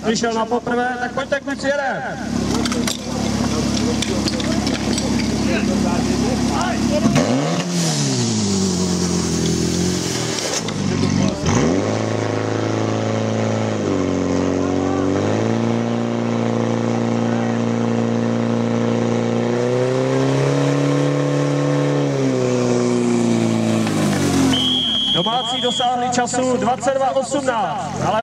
přišel na poprvé, tak pojďte kluci přijede. Domácí dosáhli času 22.18, ale